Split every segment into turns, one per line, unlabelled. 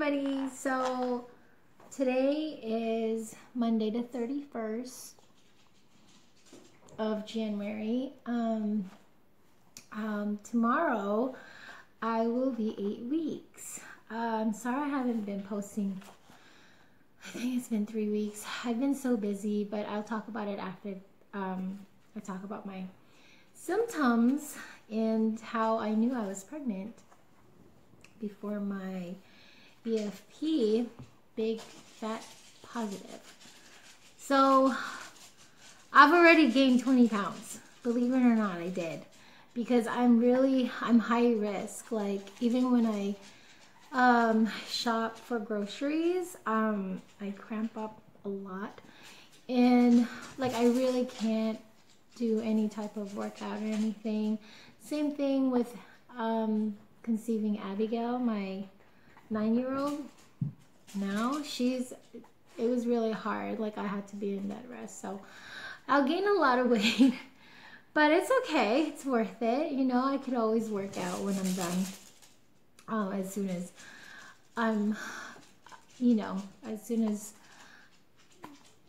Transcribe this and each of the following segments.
everybody. So today is Monday the 31st of January. Um, um, tomorrow I will be eight weeks. I'm um, sorry I haven't been posting. I think it's been three weeks. I've been so busy, but I'll talk about it after um, I talk about my symptoms and how I knew I was pregnant before my BFP, big fat positive. So I've already gained 20 pounds. Believe it or not, I did. Because I'm really, I'm high risk. Like even when I um, shop for groceries, um, I cramp up a lot. And like I really can't do any type of workout or anything. Same thing with um, conceiving Abigail, my nine-year-old. Now she's, it was really hard. Like I had to be in bed rest. So I'll gain a lot of weight, but it's okay. It's worth it. You know, I could always work out when I'm done. Um, as soon as I'm, you know, as soon as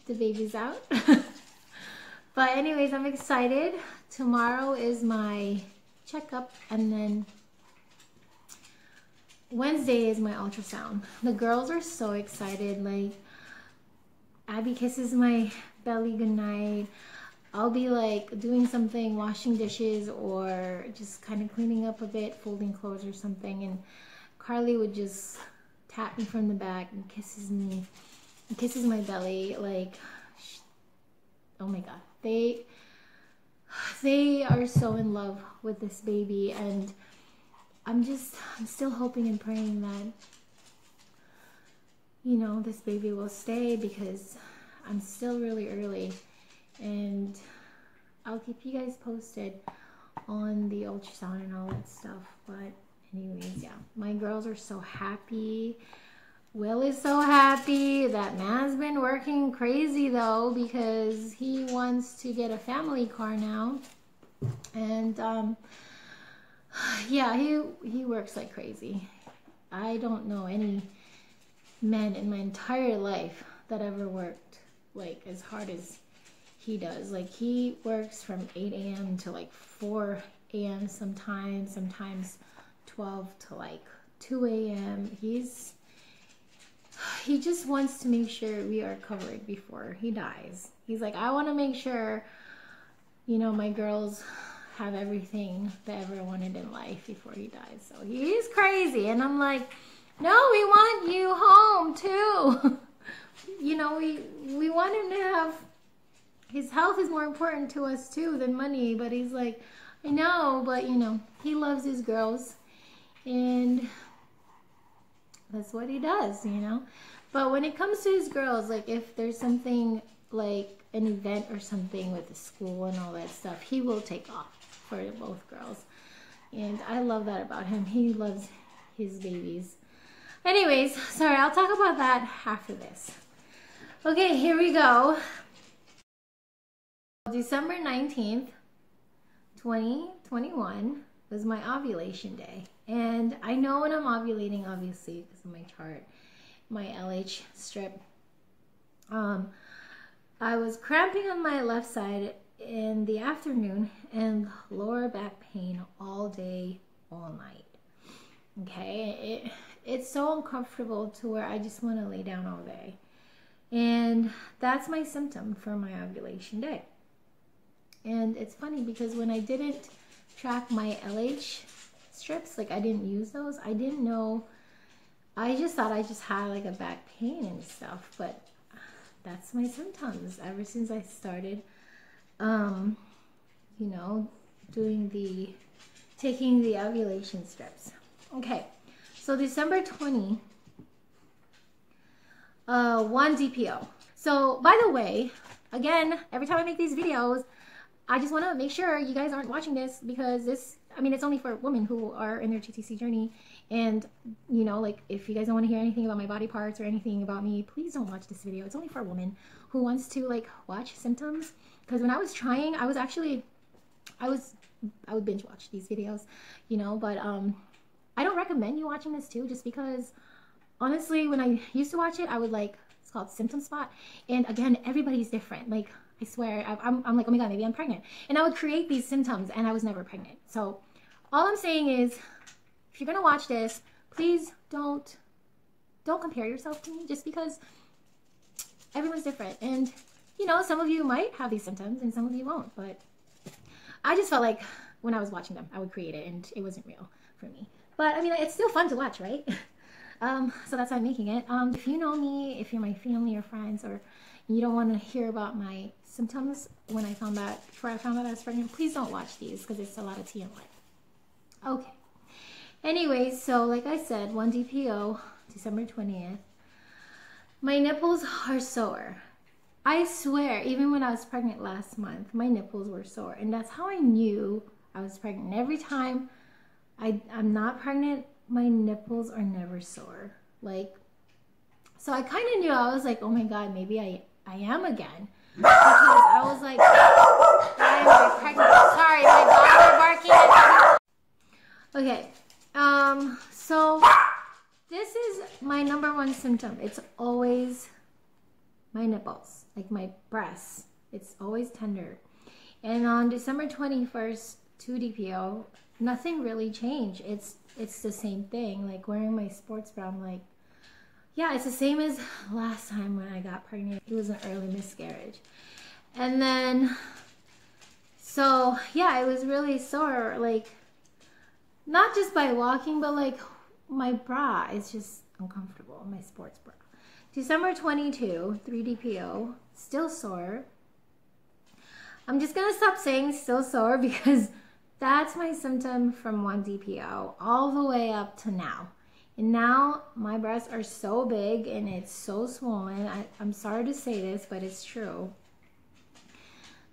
the baby's out. but anyways, I'm excited. Tomorrow is my checkup and then Wednesday is my ultrasound. The girls are so excited. Like, Abby kisses my belly goodnight. I'll be like doing something, washing dishes or just kind of cleaning up a bit, folding clothes or something. And Carly would just tap me from the back and kisses me, and kisses my belly. Like, oh my God. They, they are so in love with this baby. And I'm just, I'm still hoping and praying that, you know, this baby will stay because I'm still really early and I'll keep you guys posted on the ultrasound and all that stuff. But anyways, yeah, my girls are so happy. Will is so happy. That man's been working crazy though because he wants to get a family car now. And um, yeah, he he works like crazy. I don't know any men in my entire life that ever worked like as hard as he does. Like he works from 8 a.m. to like 4 a.m. sometimes, sometimes 12 to like 2 a.m. He's he just wants to make sure we are covered before he dies. He's like, I want to make sure, you know, my girls have everything that ever wanted in life before he dies. So he's crazy. And I'm like, no, we want you home too. you know, we we want him to have his health is more important to us too than money. But he's like, I know, but you know, he loves his girls and that's what he does, you know. But when it comes to his girls, like if there's something like an event or something with the school and all that stuff, he will take off for both girls. And I love that about him. He loves his babies. Anyways, sorry, I'll talk about that after this. Okay, here we go. December 19th, 2021 was my ovulation day. And I know when I'm ovulating, obviously, because of my chart, my LH strip. Um, I was cramping on my left side in the afternoon and lower back pain all day, all night. Okay, it, it's so uncomfortable to where I just want to lay down all day. And that's my symptom for my ovulation day. And it's funny because when I didn't track my LH strips, like I didn't use those, I didn't know, I just thought I just had like a back pain and stuff, but that's my symptoms ever since I started um, you know, doing the, taking the ovulation strips. Okay, so December 20, uh, one DPO. So by the way, again, every time I make these videos, I just want to make sure you guys aren't watching this because this, I mean, it's only for women who are in their TTC journey. And, you know, like if you guys don't want to hear anything about my body parts or anything about me, please don't watch this video. It's only for a woman who wants to like watch symptoms because when I was trying, I was actually, I was, I would binge watch these videos, you know, but um, I don't recommend you watching this too, just because honestly, when I used to watch it, I would like, it's called Symptom Spot. And again, everybody's different. Like, I swear, I, I'm, I'm like, oh my God, maybe I'm pregnant. And I would create these symptoms and I was never pregnant. So all I'm saying is, if you're to watch this, please don't, don't compare yourself to me just because everyone's different. And, you know, some of you might have these symptoms and some of you won't. But I just felt like when I was watching them, I would create it and it wasn't real for me. But I mean, it's still fun to watch, right? um, so that's why I'm making it. Um, if you know me, if you're my family or friends, or you don't want to hear about my symptoms when I found out, before I found out I was pregnant, please don't watch these because it's a lot of TMI. Okay. Anyways, so like I said, 1 DPO, December 20th. My nipples are sore. I swear, even when I was pregnant last month, my nipples were sore. And that's how I knew I was pregnant. Every time I, I'm not pregnant, my nipples are never sore. Like, so I kind of knew, I was like, oh my God, maybe I, I am again. Because I was like, why am I pregnant? Sorry, my dogs are barking. Okay, um, so this is my number one symptom. It's always my nipples, like my breasts. It's always tender. And on December 21st, 2 DPO, nothing really changed. It's it's the same thing. Like wearing my sports bra, I'm like, yeah, it's the same as last time when I got pregnant. It was an early miscarriage. And then, so yeah, it was really sore. Like, not just by walking, but like my bra is just uncomfortable, my sports bra. December 22, 3DPO, still sore. I'm just gonna stop saying still sore because that's my symptom from 1DPO all the way up to now. And now my breasts are so big and it's so swollen. I, I'm sorry to say this, but it's true.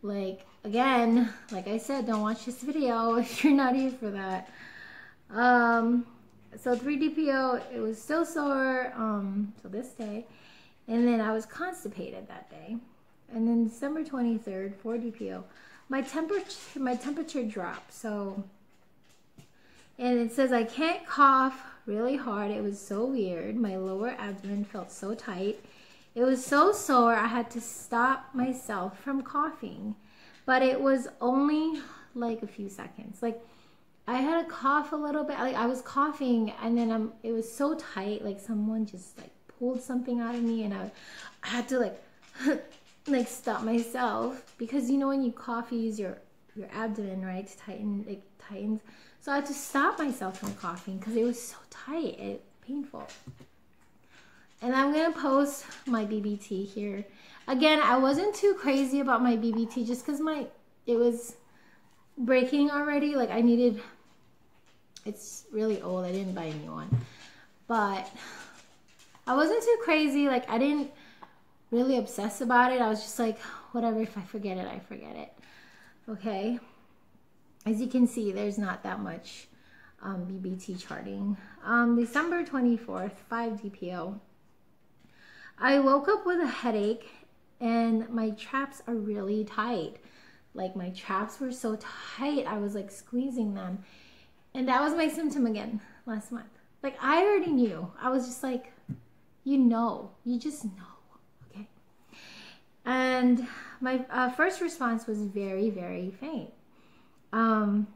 Like, again, like I said, don't watch this video if you're not here for that. Um, so 3DPO, it was still sore, um, till this day. And then I was constipated that day. And then December 23rd, 4DPO, my temperature, my temperature dropped. So, and it says I can't cough really hard. It was so weird. My lower abdomen felt so tight. It was so sore, I had to stop myself from coughing. But it was only like a few seconds. Like, I had a cough a little bit. Like I was coughing, and then um, it was so tight. Like someone just like pulled something out of me, and I, I had to like, like stop myself because you know when you cough, you use your your abdomen right to tighten. It tightens. So I had to stop myself from coughing because it was so tight. It painful. And I'm gonna post my BBT here. Again, I wasn't too crazy about my BBT just because my it was breaking already. Like I needed it's really old. I didn't buy a new one. But I wasn't too crazy. Like, I didn't really obsess about it. I was just like, whatever, if I forget it, I forget it. Okay. As you can see, there's not that much um, BBT charting. Um, December 24th, 5 DPO. I woke up with a headache and my traps are really tight. Like my traps were so tight, I was like squeezing them. And that was my symptom again last month. Like I already knew. I was just like, you know, you just know, okay? And my uh, first response was very, very faint. Um,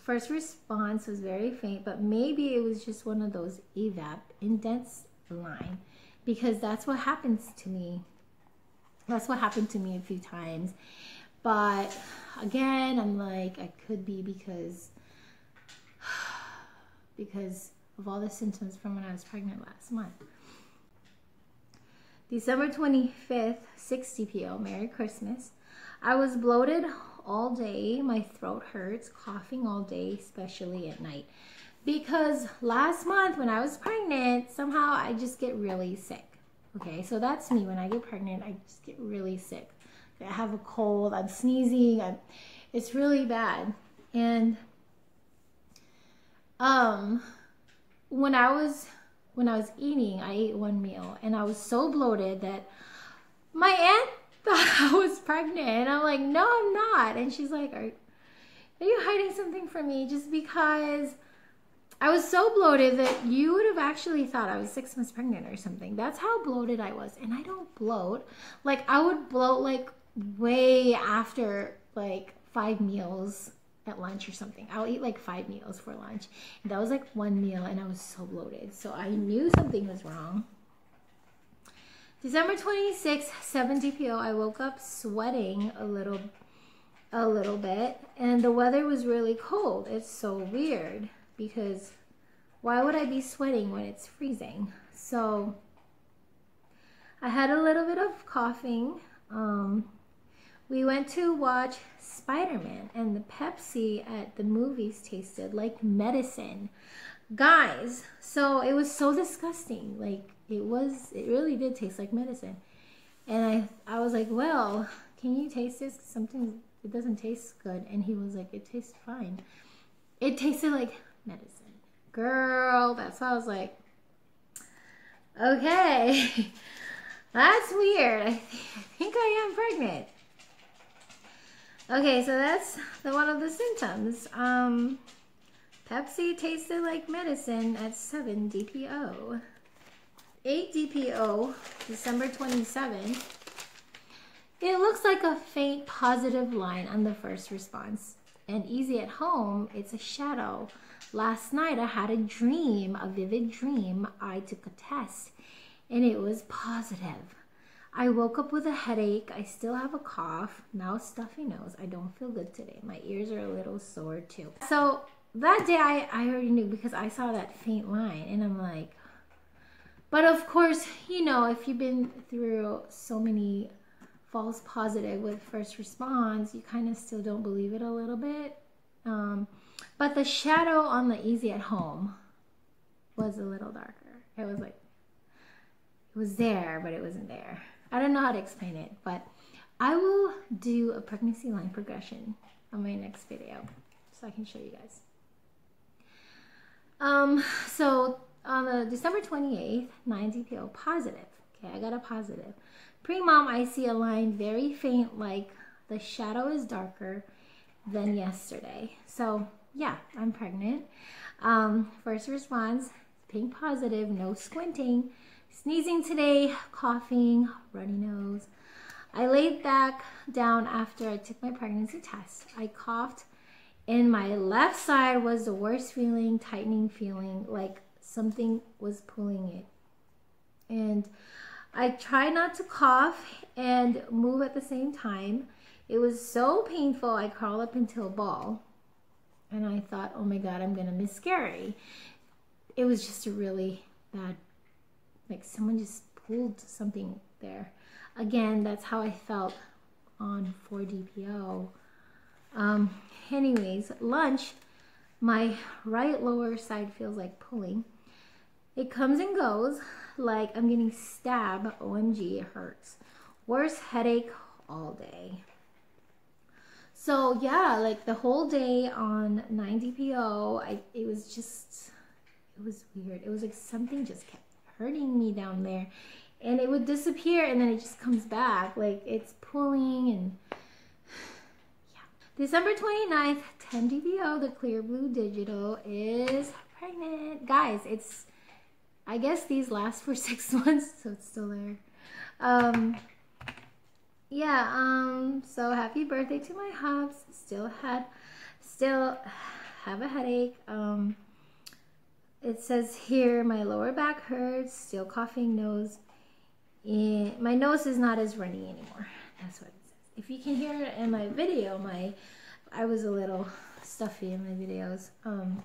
first response was very faint, but maybe it was just one of those evap indents line because that's what happens to me. That's what happened to me a few times. But again, I'm like, I could be because because of all the symptoms from when I was pregnant last month. December 25th, 6 DPO, Merry Christmas. I was bloated all day. My throat hurts, coughing all day, especially at night. Because last month when I was pregnant, somehow I just get really sick. Okay, so that's me. When I get pregnant, I just get really sick. I have a cold, I'm sneezing, I'm, it's really bad. And um, when I was when I was eating, I ate one meal and I was so bloated that my aunt thought I was pregnant. And I'm like, no, I'm not. And she's like, are, are you hiding something from me? Just because I was so bloated that you would have actually thought I was six months pregnant or something. That's how bloated I was. And I don't bloat. Like, I would bloat like way after like five meals at lunch or something. I'll eat like five meals for lunch. That was like one meal, and I was so bloated. So I knew something was wrong. December 26th, 7 DPO, I woke up sweating a little a little bit and the weather was really cold. It's so weird because why would I be sweating when it's freezing? So I had a little bit of coughing. Um, we went to watch Spider-Man and the Pepsi at the movies tasted like medicine. Guys, so it was so disgusting. Like it was, it really did taste like medicine. And I, I was like, well, can you taste this? Something, it doesn't taste good. And he was like, it tastes fine. It tasted like medicine. Girl, that's why I was like, okay, that's weird. I, I think I am pregnant. Okay, so that's the one of the symptoms. Um, Pepsi tasted like medicine at 7 DPO. 8 DPO, December 27. It looks like a faint positive line on the first response. And easy at home, it's a shadow. Last night I had a dream, a vivid dream. I took a test and it was positive. I woke up with a headache. I still have a cough. Now stuffy nose. I don't feel good today. My ears are a little sore too. So that day I, I already knew because I saw that faint line and I'm like, but of course, you know, if you've been through so many false positive with first response, you kind of still don't believe it a little bit. Um, but the shadow on the easy at home was a little darker. It was like, it was there, but it wasn't there. I don't know how to explain it, but I will do a pregnancy line progression on my next video so I can show you guys. Um, so on the December 28th, 9 DPO positive. Okay, I got a positive. Premom, I see a line very faint, like the shadow is darker than yesterday. So yeah, I'm pregnant. Um, first response, pink positive, no squinting. Sneezing today, coughing, runny nose. I laid back down after I took my pregnancy test. I coughed and my left side was the worst feeling, tightening feeling, like something was pulling it. And I try not to cough and move at the same time. It was so painful, I crawled up into a ball. And I thought, oh my God, I'm going to miscarry. It was just a really bad like someone just pulled something there. Again, that's how I felt on 4DPO. Um, anyways, lunch, my right lower side feels like pulling. It comes and goes like I'm getting stabbed. OMG, it hurts. Worst headache all day. So yeah, like the whole day on 9DPO, I, it was just, it was weird. It was like something just kept hurting me down there. And it would disappear and then it just comes back. Like it's pulling and yeah. December 29th, 10 DPO, the Clearblue digital is pregnant. Guys, it's, I guess these last for six months, so it's still there. Um, yeah, um, so happy birthday to my hubs. Still had, still have a headache. Um, it says here my lower back hurts, still coughing nose. My nose is not as runny anymore. That's what it says. If you can hear it in my video, my I was a little stuffy in my videos. Um,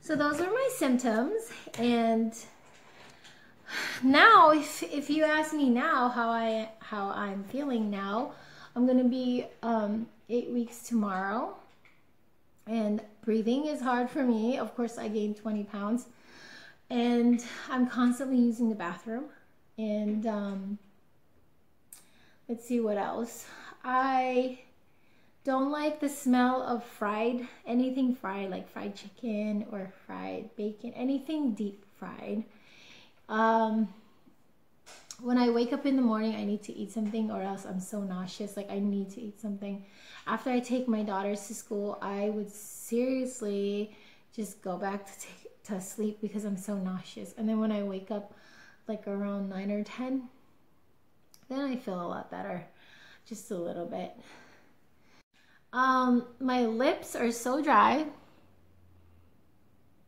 so those are my symptoms. And now, if, if you ask me now how, I, how I'm feeling now, I'm to be um, eight weeks tomorrow. And breathing is hard for me. Of course, I gained 20 pounds. And I'm constantly using the bathroom. And um, let's see what else. I don't like the smell of fried, anything fried, like fried chicken or fried bacon, anything deep fried. Um, when I wake up in the morning, I need to eat something or else I'm so nauseous. Like I need to eat something. After I take my daughters to school, I would seriously just go back to take to sleep because I'm so nauseous. And then when I wake up like around 9 or 10, then I feel a lot better. Just a little bit. Um, my lips are so dry.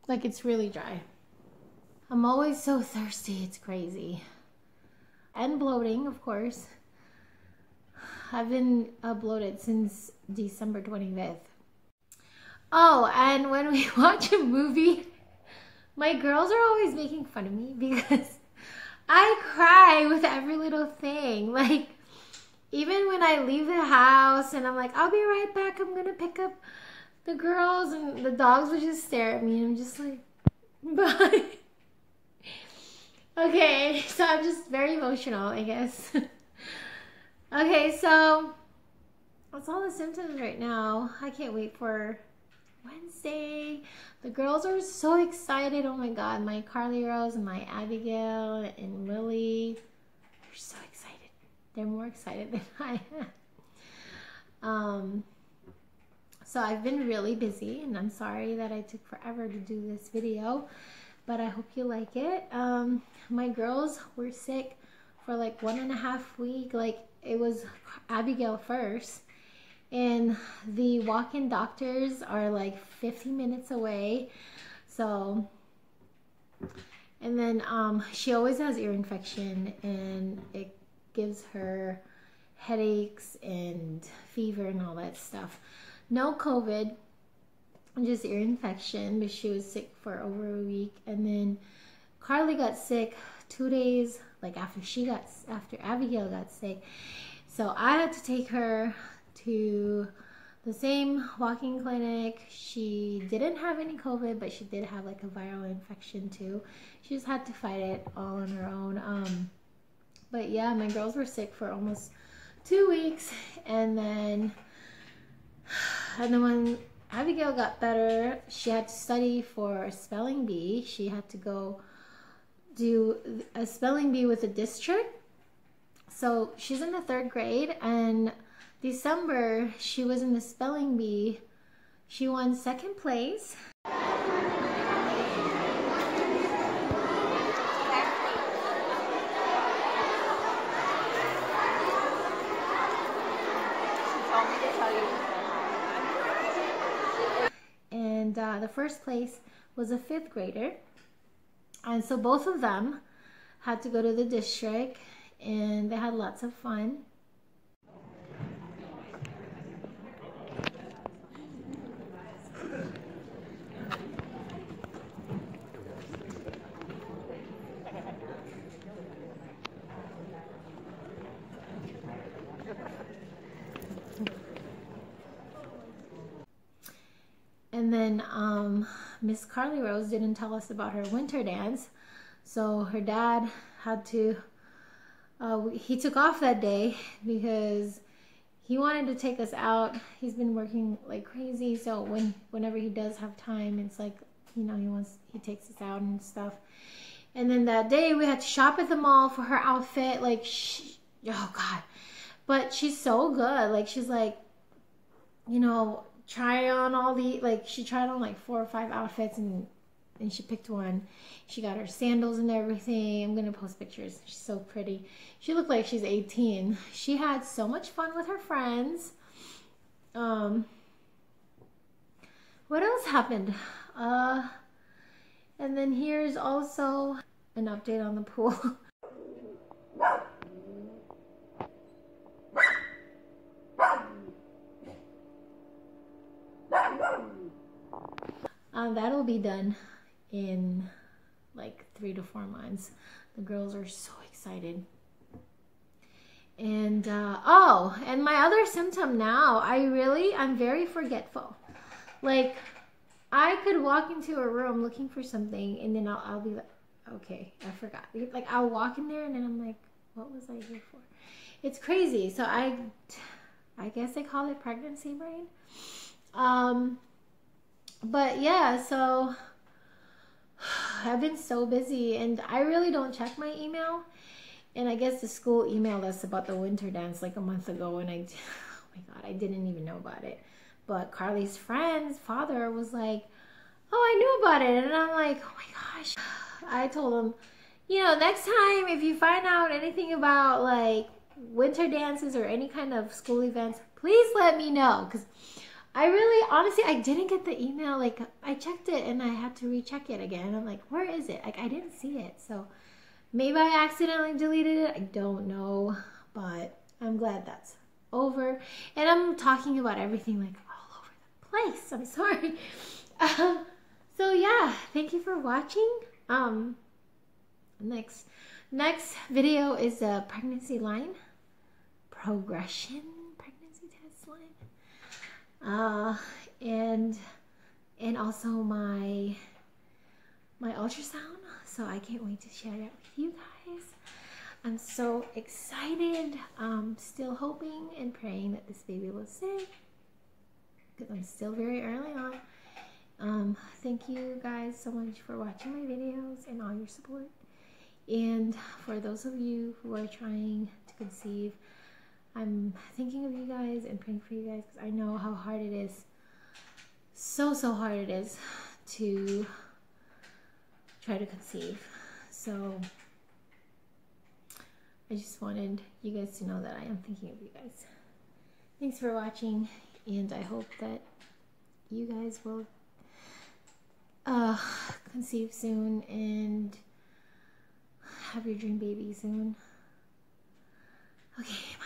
Like it's really dry. I'm always so thirsty, it's crazy. And bloating, of course. I've been uh, bloated since December 25th. Oh, and when we watch a movie, my girls are always making fun of me because I cry with every little thing. Like, even when I leave the house and I'm like, I'll be right back, I'm gonna pick up the girls, and the dogs would just stare at me, and I'm just like, bye. Okay, so I'm just very emotional, I guess. okay, so that's all the symptoms right now. I can't wait for Wednesday. The girls are so excited. Oh my god, my Carly Rose and my Abigail and Lily. They're so excited. They're more excited than I am. Um, so I've been really busy and I'm sorry that I took forever to do this video, but I hope you like it. Um, my girls were sick for like one and a half week. Like it was Abigail first and the walk-in doctors are like 50 minutes away so and then um, she always has ear infection and it gives her headaches and fever and all that stuff no covid just ear infection but she was sick for over a week and then carly got sick two days like after she got after abigail got sick so i had to take her to the same walking clinic. She didn't have any COVID, but she did have like a viral infection too. She just had to fight it all on her own. Um, but yeah, my girls were sick for almost two weeks, and then and then when Abigail got better, she had to study for a spelling bee. She had to go do a spelling bee with a district. So she's in the third grade, and December, she was in the spelling bee. She won second place. And uh, the first place was a fifth grader. And so both of them had to go to the district and they had lots of fun. And then um, Miss Carly Rose didn't tell us about her winter dance. So her dad had to, uh, he took off that day because he wanted to take us out. He's been working like crazy. So when, whenever he does have time, it's like, you know, he wants, he takes us out and stuff. And then that day we had to shop at the mall for her outfit. Like, she, oh God. But she's so good. Like, she's like, you know, try on all the like she tried on like four or five outfits and and she picked one. She got her sandals and everything. I'm gonna post pictures. She's so pretty. She looked like she's 18. She had so much fun with her friends. Um, what else happened? Uh, and then here's also an update on the pool. Um, that'll be done in like three to four months. The girls are so excited. And uh, oh, and my other symptom now, I really, I'm very forgetful. Like, I could walk into a room looking for something, and then I'll, I'll be like, okay, I forgot. Like, I'll walk in there, and then I'm like, what was I here for? It's crazy. So I, I guess they call it pregnancy brain. Um, but yeah, so I've been so busy and I really don't check my email. And I guess the school emailed us about the winter dance like a month ago and I, oh my God, I didn't even know about it. But Carly's friend's father was like, oh, I knew about it. And I'm like, oh my gosh. I told him, you know, next time if you find out anything about like winter dances or any kind of school events, please let me know. Because I really, honestly, I didn't get the email. Like, I checked it and I had to recheck it again. I'm like, where is it? Like, I didn't see it. So maybe I accidentally deleted it. I don't know. But I'm glad that's over. And I'm talking about everything like all over the place. I'm sorry. Um, so yeah, thank you for watching. Um, next, next video is a pregnancy line progression. Uh, and and also my my ultrasound. So I can't wait to share that with you guys. I'm so excited. I'm still hoping and praying that this baby will stay because I'm still very early on. Um, thank you guys so much for watching my videos and all your support. And for those of you who are trying to conceive, I'm thinking of you guys and praying for you guys because I know how hard it is. So, so hard it is to try to conceive. So, I just wanted you guys to know that I am thinking of you guys. Thanks for watching, and I hope that you guys will uh, conceive soon and have your dream baby soon. Okay.